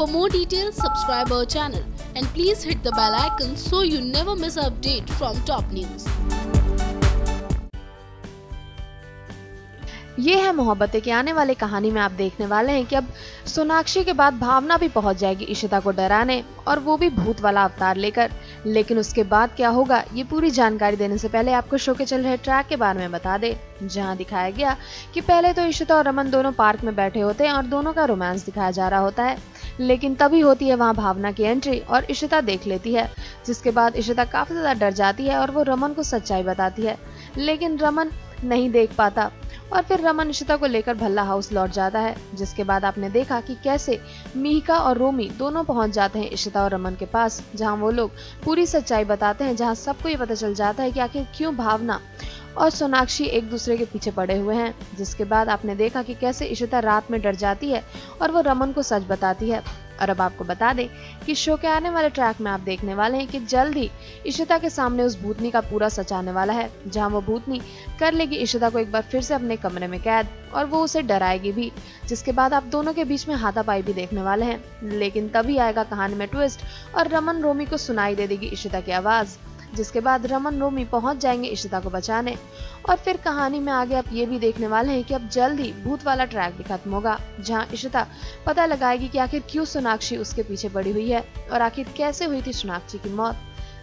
For more details, subscribe our channel and please hit the bell icon so you never miss an update from top news. ये है मोहब्बतें की आने वाली कहानी में आप देखने वाले हैं कि अब सोनाक्षी के बाद भावना भी पहुँच जाएगी इशिता को डराने और वो भी भूत वाला अवतार लेकर लेकिन उसके बाद क्या होगा, ये पूरी जानकारी देने से पहले आपको शो के चल रहे ट्रैक के बारे में बता दे, जहाँ दिखाया गया कि पहले तो इशिता और रमन दोनों पार्क में बैठे होते हैं और दोनों का रोमांस दिखाया जा रहा होता है। लेकिन तभी होती है वहाँ भावना की एंट्री और इशिता देख लेती है, जिसके बाद इशिता काफ़ी ज़्यादा डर जाती है और वो रमन को सच्चाई बताती है। लेकिन रमन नहीं देख पाता। और फिर रमन इशिता को लेकर भल्ला हाउस लौट जाता है, जिसके बाद आपने देखा कि कैसे मिहिका और रोमी दोनों पहुँच जाते हैं इशिता और रमन के पास, जहाँ वो लोग पूरी सच्चाई बताते हैं, जहाँ सबको ये पता चल जाता है कि आखिर क्यों भावना और सोनाक्षी एक दूसरे के पीछे पड़े हुए हैं, जिसके बाद आपने देखा कि कैसे इशिता रात में डर जाती है और वो रमन को सच बताती है। और अब आपको बता दें कि शो के आने वाले ट्रैक में आप देखने वाले हैं कि जल्द ही इशिता के सामने उस भूतनी का पूरा सच आने वाला है, जहाँ वो भूतनी कर लेगी इशिता को एक बार फिर से अपने कमरे में कैद, और वो उसे डराएगी भी, जिसके बाद आप दोनों के बीच में हाथापाई भी देखने वाले हैं। लेकिन तभी आएगा कहानी में ट्विस्ट और रमन रोमी को सुनाई दे देगी इशिता की आवाज़। जिसके बाद रमन रोमी पहुँच जाएँगे इशिता को बचाने। और फिर कहानी में आगे आप ये भी देखने वाले हैं कि अब जल्द ही भूत वाला ट्रैक भी खत्म होगा, जहाँ इशिता पता लगाएगी कि आखिर क्यों सोनाक्षी उसके पीछे पड़ी हुई है और आखिर कैसे हुई थी सोनाक्षी की मौत।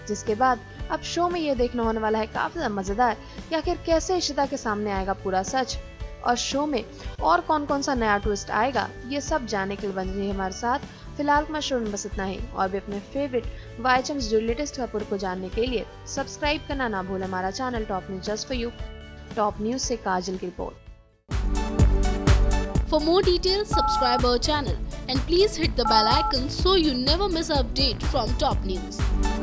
जिसके बाद अब शो में ये देखना होने वाला है काफ़ी मज़ेदार कि आखिर कैसे इशिता के सामने आएगा पूरा सच। और शो में और कौन कौन सा नया ट्विस्ट आएगा ये सब जानने के लिए बन रही हमारे साथ। फ़िलहाल मैं शो में बस इतना ही और भी अपने फेवरेट वाई चैम्स जो लेटेस्ट खबर को जानने के लिए सब्सक्राइब करना ना भूलें हमारा channel top news just for you top news से काजल की report more details, subscribe our channel and please hit the bell icon so you never miss an update from top news.